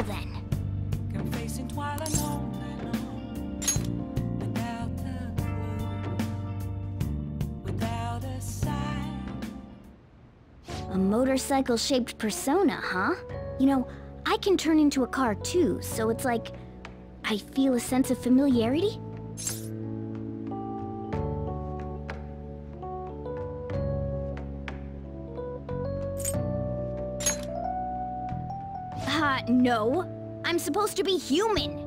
Well then. Complacent while I'm on and on. Without a clue. Without a sign. A motorcycle-shaped persona, huh? You know, I can turn into a car too, so it's like... I feel a sense of familiarity? No. I'm supposed to be human.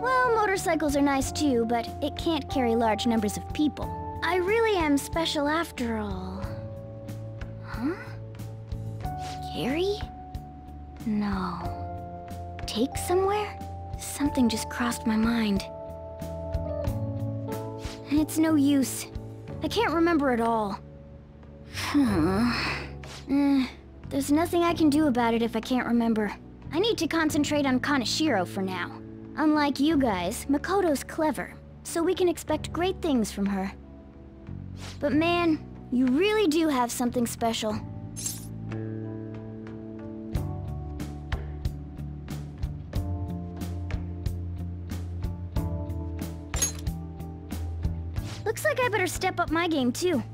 Well, motorcycles are nice too, but it can't carry large numbers of people. I really am special after all. Huh? Carrie? No. Take somewhere? Something just crossed my mind. It's no use. I can't remember it all. Eh, there's nothing I can do about it if I can't remember. I need to concentrate on Kaneshiro for now. Unlike you guys, Makoto's clever, so we can expect great things from her. But man, you really do have something special. Looks like I better step up my game too.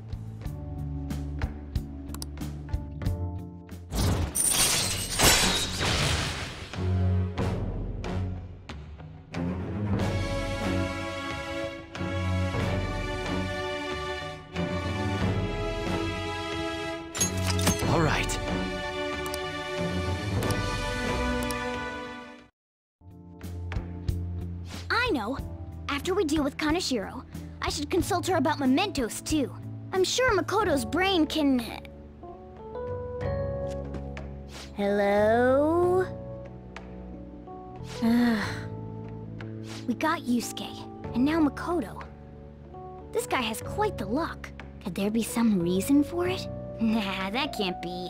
I should consult her about mementos too. I'm sure Makoto's brain can... Uh, Hello? we got Yusuke, and now Makoto. This guy has quite the luck. Could there be some reason for it? Nah, that can't be.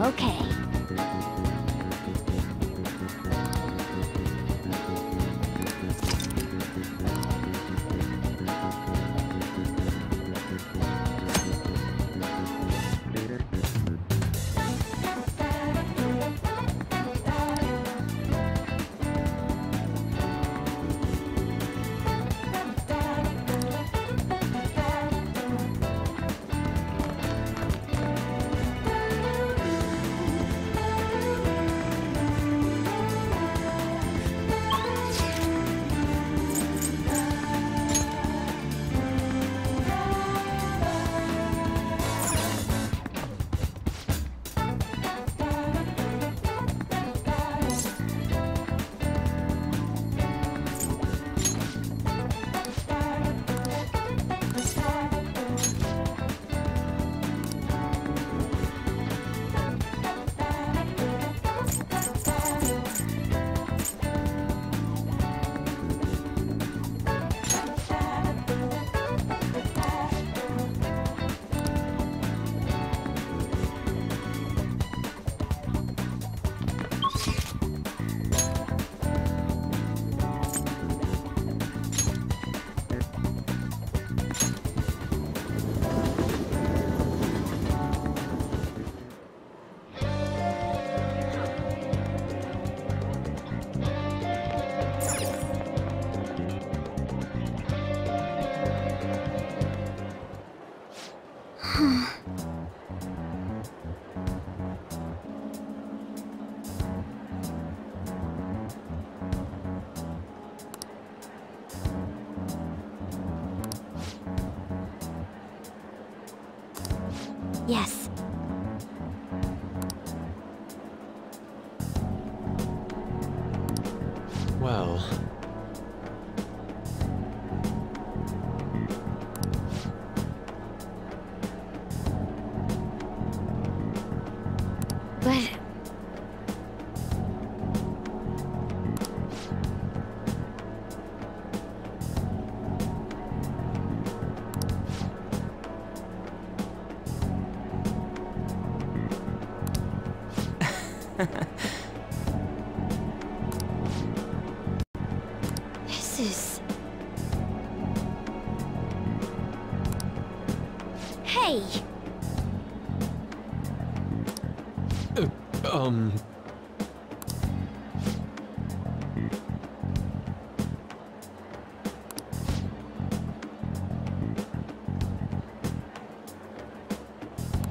Okay. Yes.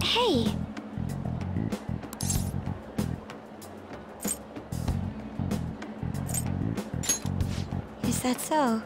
Hey. Is that so?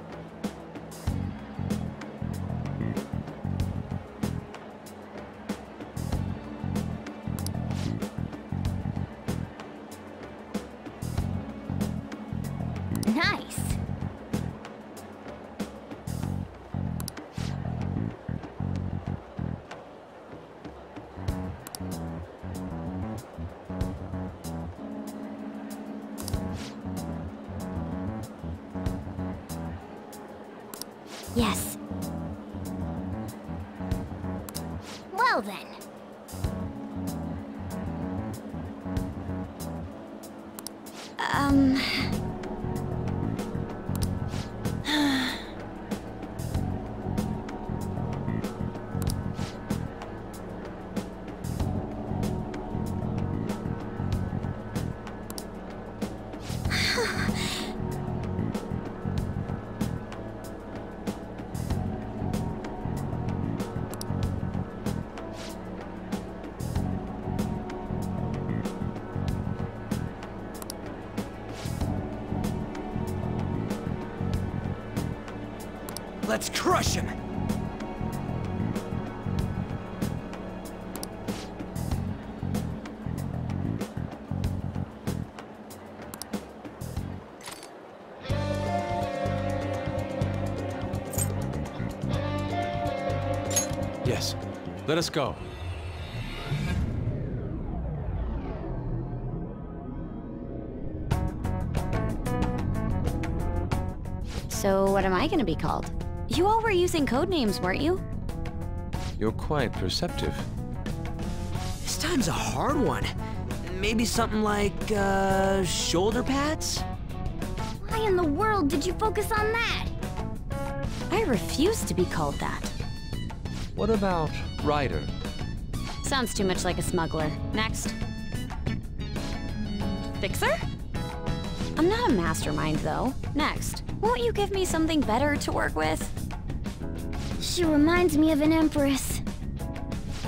Let's crush him! yes. Let us go. So what am I gonna be called? You all were using code names, weren't you? You're quite perceptive. This time's a hard one. maybe something like, uh, shoulder pads? Why in the world did you focus on that? I refuse to be called that. What about Ryder? Sounds too much like a smuggler. Next. Fixer? I'm not a mastermind, though. Next. Won't you give me something better to work with? She reminds me of an empress.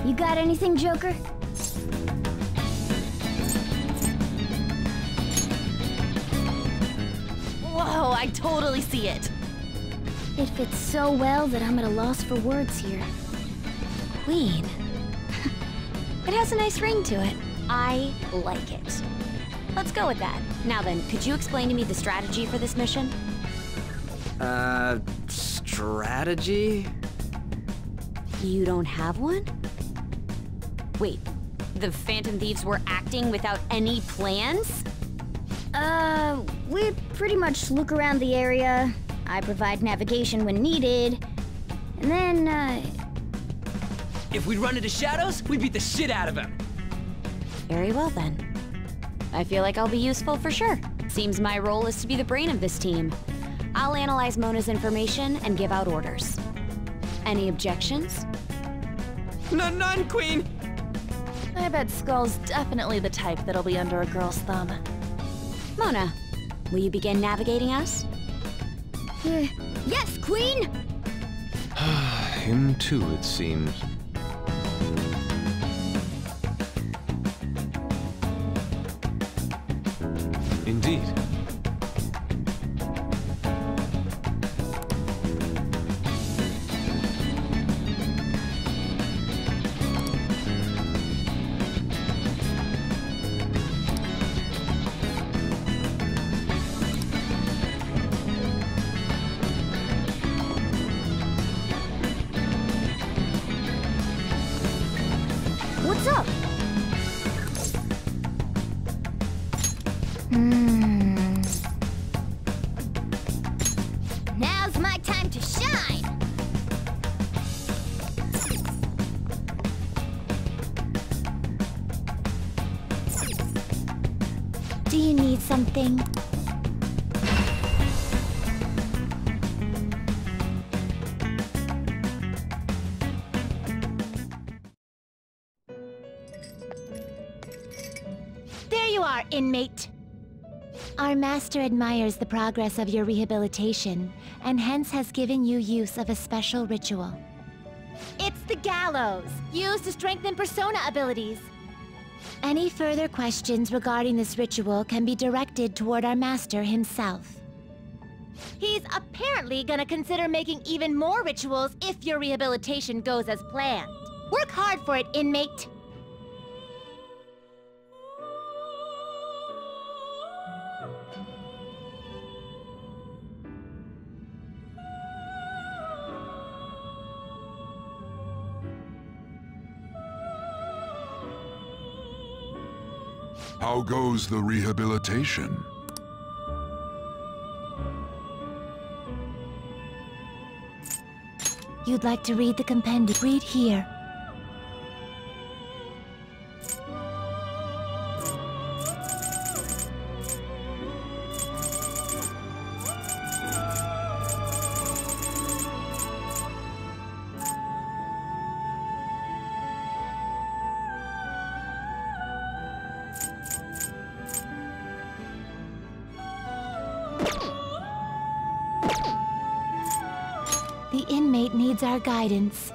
You got anything, Joker? Whoa, I totally see it. It fits so well that I'm at a loss for words here. Queen. it has a nice ring to it. I like it. Let's go with that. Now then, could you explain to me the strategy for this mission? Uh, strategy? You don't have one? Wait, the Phantom Thieves were acting without any plans? Uh, we pretty much look around the area. I provide navigation when needed. And then, uh, If we run into shadows, we beat the shit out of them. Very well then. I feel like I'll be useful for sure. Seems my role is to be the brain of this team. I'll analyze Mona's information and give out orders. Any objections? None, none, Queen! I bet Skull's definitely the type that'll be under a girl's thumb. Mona, will you begin navigating us? uh, yes, Queen! Him too, it seems. Inmate. Our master admires the progress of your rehabilitation, and hence has given you use of a special ritual. It's the gallows, used to strengthen persona abilities. Any further questions regarding this ritual can be directed toward our master himself. He's apparently gonna consider making even more rituals if your rehabilitation goes as planned. Work hard for it, inmate. How goes the rehabilitation? You'd like to read the compendium? Read here. The inmate needs our guidance.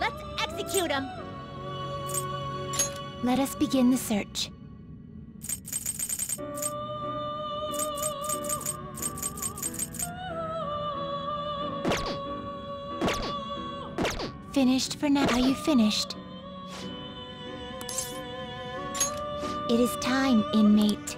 Let's execute him! Let us begin the search. Finished for now. Are you finished? It is time, inmate.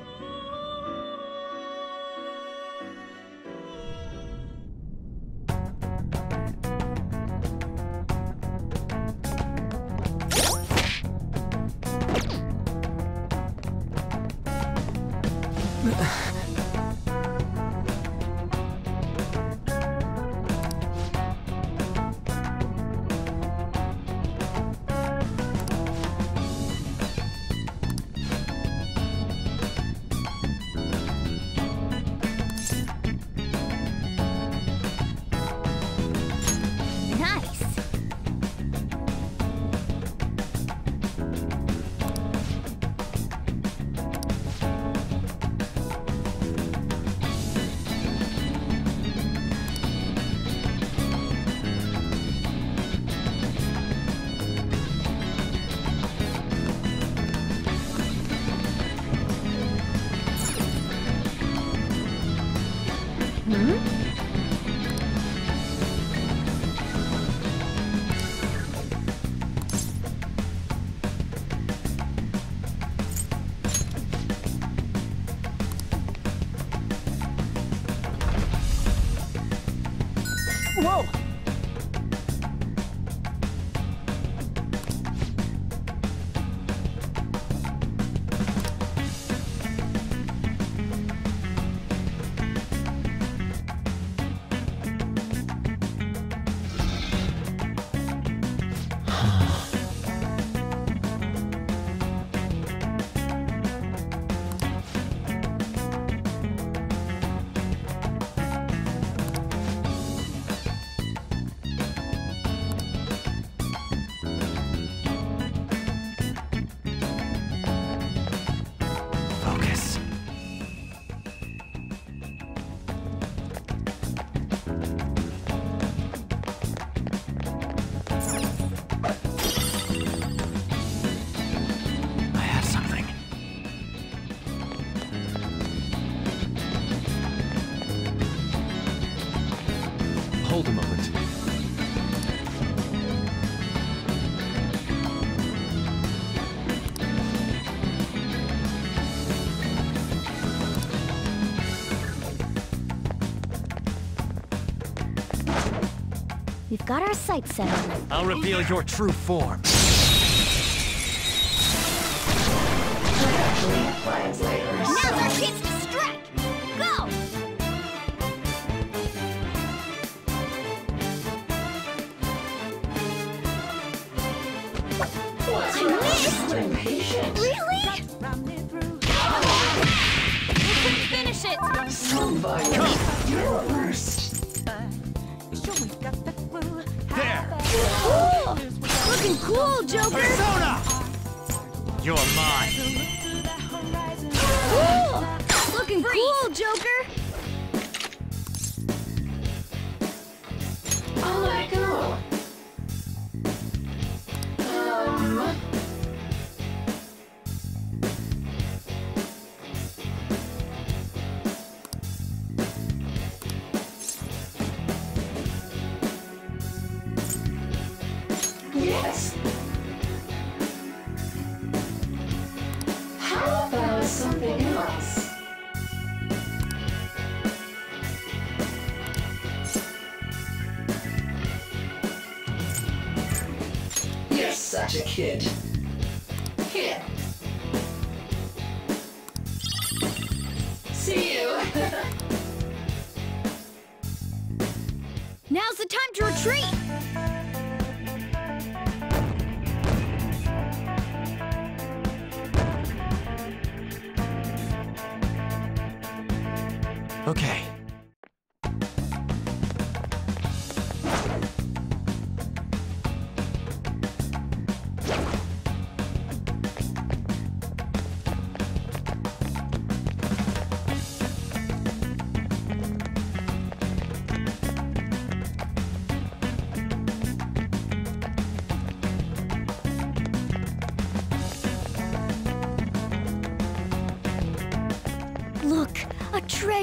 Whoa! Hold a moment. We've got our sights set I'll reveal your true form.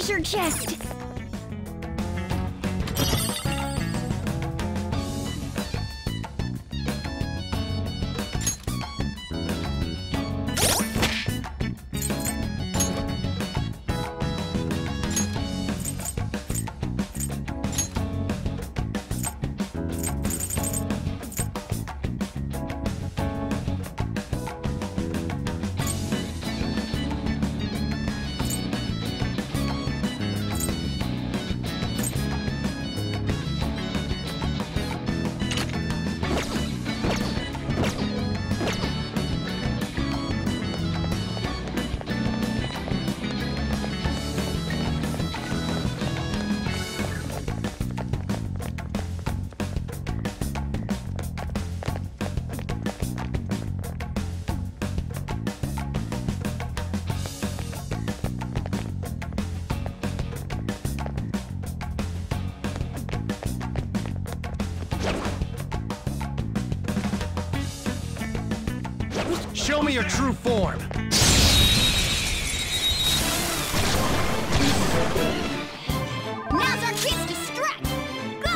Treasure chest. me your true form! Now's our chance to! Go!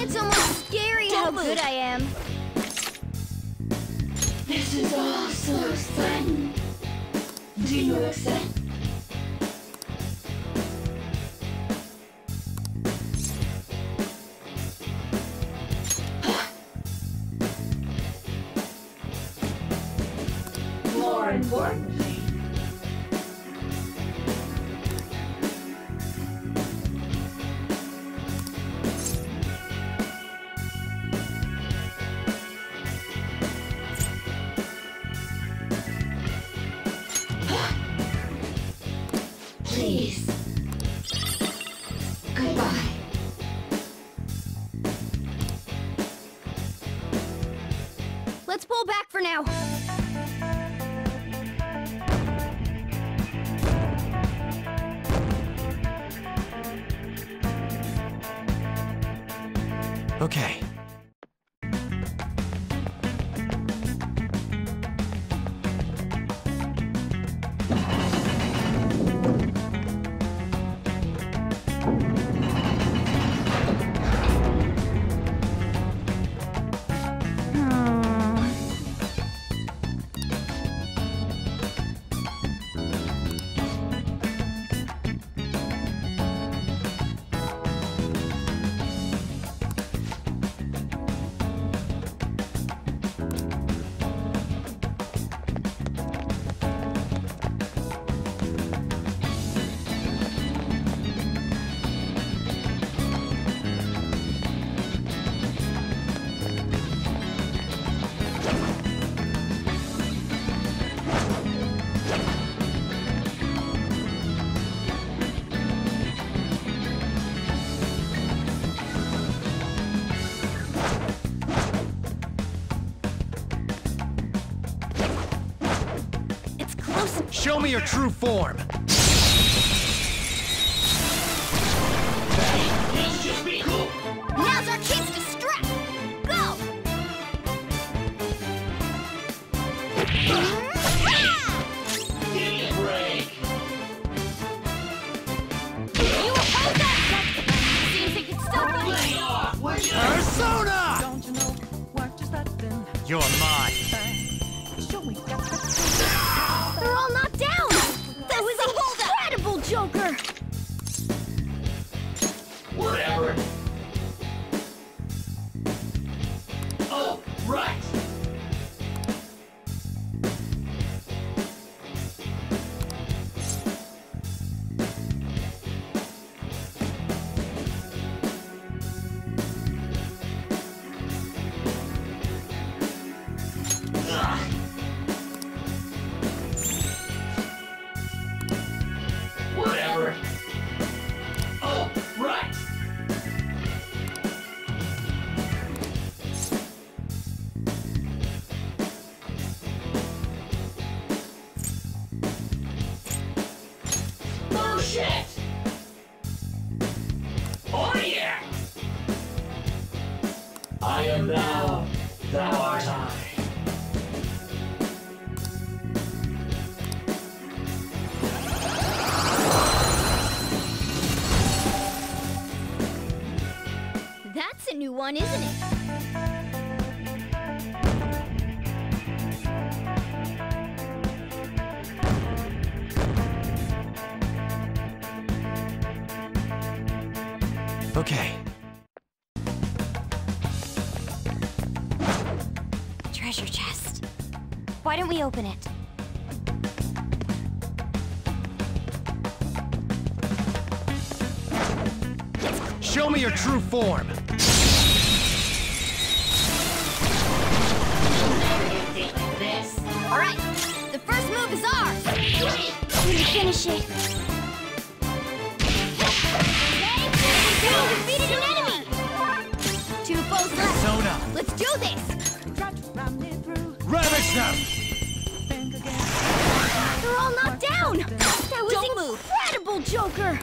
It's almost scary Don't how move. good I am. This is all so sudden. Do you accept? Show me your true form. One, isn't it? Okay. Treasure chest. Why don't we open it? Show me your true form. All right. The first move is ours. When you finish it. Okay, you defeated an enemy. Two foes left. Persona. Let's do this. try to run me through. Ravage them! They're all knocked down. That was Don't move. incredible, Joker.